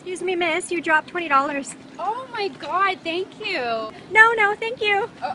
Excuse me, miss, you dropped $20. Oh my god, thank you. No, no, thank you. Uh,